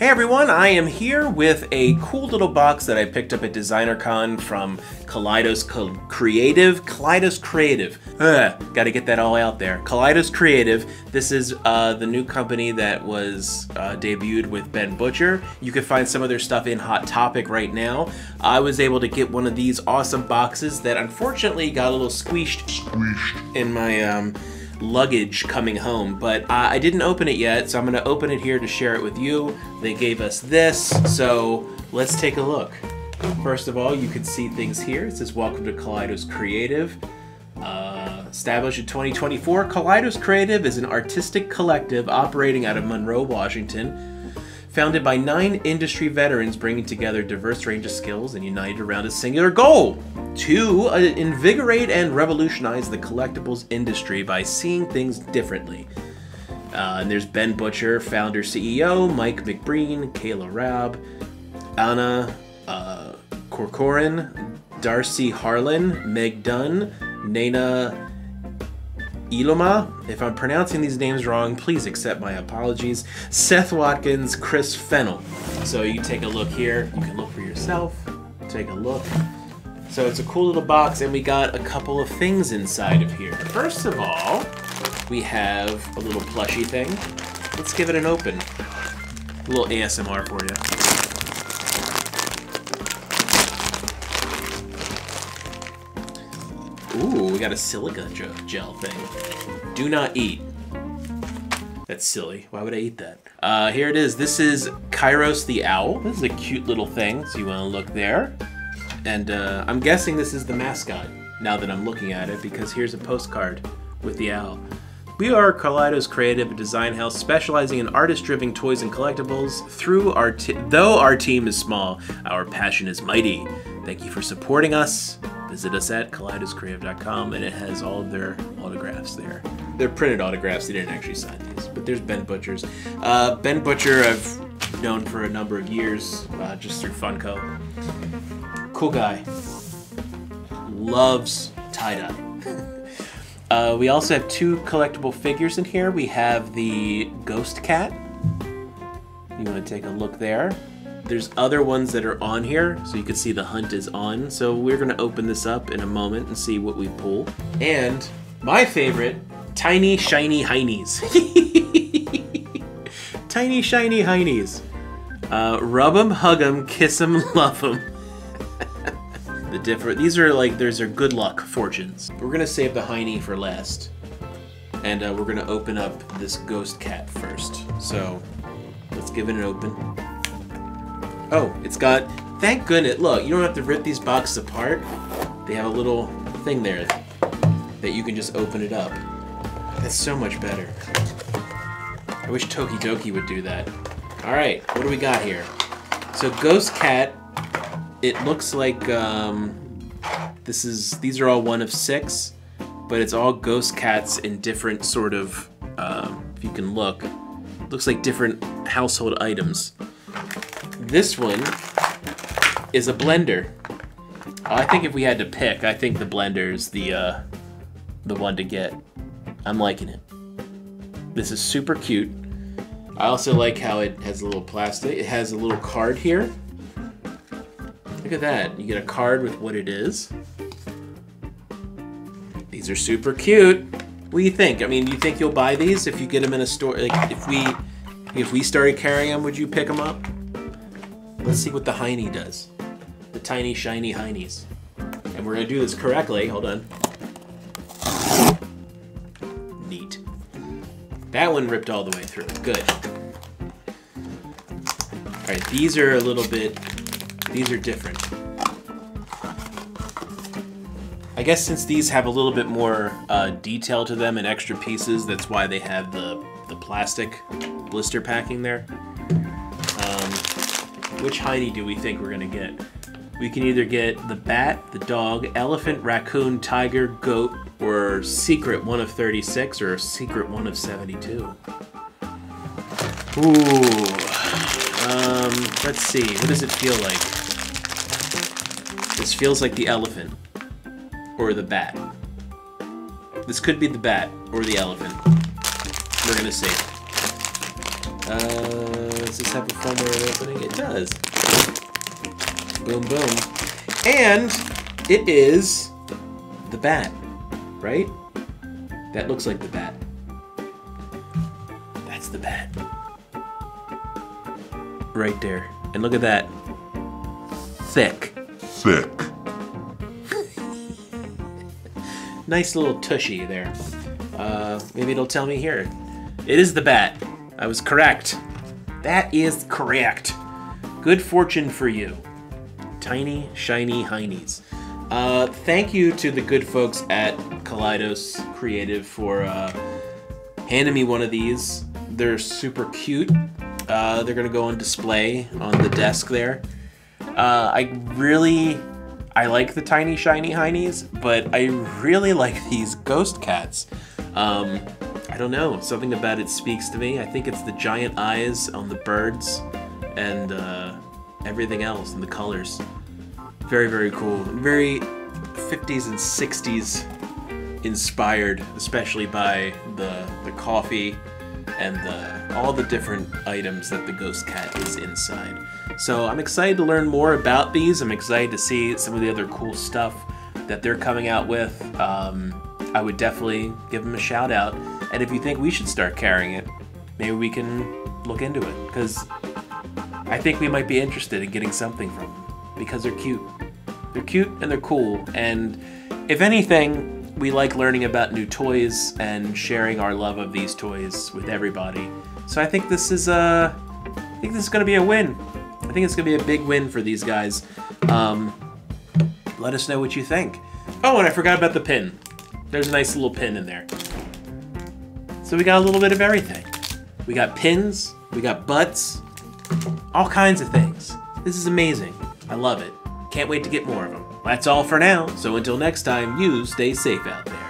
Hey everyone, I am here with a cool little box that I picked up at DesignerCon from Kaleidos Creative. Kaleidos Creative. Ugh, gotta get that all out there. Kaleidos Creative. This is uh, the new company that was uh, debuted with Ben Butcher. You can find some of their stuff in Hot Topic right now. I was able to get one of these awesome boxes that unfortunately got a little squished, squished in my um, luggage coming home, but I didn't open it yet, so I'm gonna open it here to share it with you. They gave us this, so let's take a look. First of all, you can see things here. It says, welcome to Kaleidos Creative. Uh, established in 2024, Kaleidos Creative is an artistic collective operating out of Monroe, Washington, founded by nine industry veterans bringing together a diverse range of skills and united around a singular goal to uh, invigorate and revolutionize the collectibles industry by seeing things differently. Uh, and there's Ben Butcher, founder CEO, Mike McBreen, Kayla Rabb, Anna uh, Corcoran, Darcy Harlan, Meg Dunn, Nana Iloma. If I'm pronouncing these names wrong, please accept my apologies. Seth Watkins, Chris Fennel. So you take a look here. You can look for yourself. Take a look. So it's a cool little box, and we got a couple of things inside of here. First of all, we have a little plushy thing. Let's give it an open. A little ASMR for you. Got a silica gel thing. Do not eat. That's silly. Why would I eat that? Uh, here it is. This is Kairos the Owl. This is a cute little thing, so you want to look there. And uh, I'm guessing this is the mascot, now that I'm looking at it, because here's a postcard with the owl. We are Kaleidos Creative Design House, specializing in artist-driven toys and collectibles. Through our though our team is small, our passion is mighty. Thank you for supporting us visit us at kaleidoscreative.com and it has all of their autographs there. They're printed autographs, they didn't actually sign these, but there's Ben Butcher's. Uh, ben Butcher, I've known for a number of years, uh, just through Funko. Cool guy. Loves tie-dye. uh, we also have two collectible figures in here. We have the Ghost Cat. You want to take a look there. There's other ones that are on here, so you can see the hunt is on. So we're gonna open this up in a moment and see what we pull. And my favorite, tiny shiny heinies. tiny shiny heinies. Uh, rub them, hug them, kiss them, love them. the different, these are like, there's are good luck fortunes. We're gonna save the heiny for last. And uh, we're gonna open up this ghost cat first. So let's give it an open. Oh, it's got... Thank goodness. Look, you don't have to rip these boxes apart. They have a little thing there that you can just open it up. That's so much better. I wish Tokidoki would do that. Alright, what do we got here? So Ghost Cat, it looks like um, this is these are all one of six, but it's all Ghost Cats in different sort of, um, if you can look, looks like different household items. This one is a blender. I think if we had to pick, I think the blender is the uh, the one to get. I'm liking it. This is super cute. I also like how it has a little plastic. It has a little card here. Look at that. You get a card with what it is. These are super cute. What do you think? I mean, do you think you'll buy these if you get them in a store? Like, if we if we started carrying them, would you pick them up? Let's see what the Heiny does. The tiny, shiny Heinies. And we're gonna do this correctly. Hold on. Neat. That one ripped all the way through. Good. Alright, these are a little bit... These are different. I guess since these have a little bit more uh, detail to them and extra pieces, that's why they have the, the plastic blister packing there. Which Heiny do we think we're gonna get? We can either get the bat, the dog, elephant, raccoon, tiger, goat, or secret one of 36 or secret one of 72. Ooh. Um, let's see. What does it feel like? This feels like the elephant. Or the bat. This could be the bat or the elephant. We're gonna see. Uh, does this have a firmware opening? It does. Boom, boom. And it is the bat, right? That looks like the bat. That's the bat. Right there. And look at that. Thick. thick, Nice little tushy there. Uh, maybe it'll tell me here. It is the bat. I was correct. That is correct. Good fortune for you. Tiny, shiny heinies. Uh, thank you to the good folks at Kaleidos Creative for uh, handing me one of these. They're super cute. Uh, they're gonna go on display on the desk there. Uh, I really, I like the tiny shiny heinies, but I really like these ghost cats. Um, don't know, something about it speaks to me. I think it's the giant eyes on the birds and uh, everything else and the colors. Very, very cool. Very 50s and 60s inspired, especially by the the coffee and the all the different items that the ghost cat is inside. So I'm excited to learn more about these. I'm excited to see some of the other cool stuff that they're coming out with. Um, I would definitely give them a shout out. And if you think we should start carrying it, maybe we can look into it because I think we might be interested in getting something from them because they're cute. They're cute and they're cool. And if anything, we like learning about new toys and sharing our love of these toys with everybody. So I think this is a, I think this is going to be a win. I think it's going to be a big win for these guys. Um, let us know what you think. Oh, and I forgot about the pin. There's a nice little pin in there. So we got a little bit of everything. We got pins, we got butts, all kinds of things. This is amazing. I love it. Can't wait to get more of them. That's all for now, so until next time, you stay safe out there.